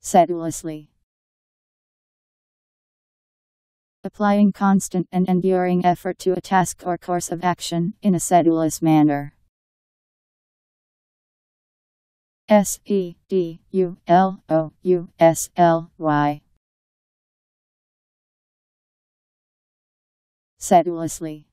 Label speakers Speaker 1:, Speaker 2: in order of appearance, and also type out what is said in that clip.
Speaker 1: Sedulously. Applying constant and enduring effort to a task or course of action in a sedulous manner. S E D U L O U S L Y. Sedulously.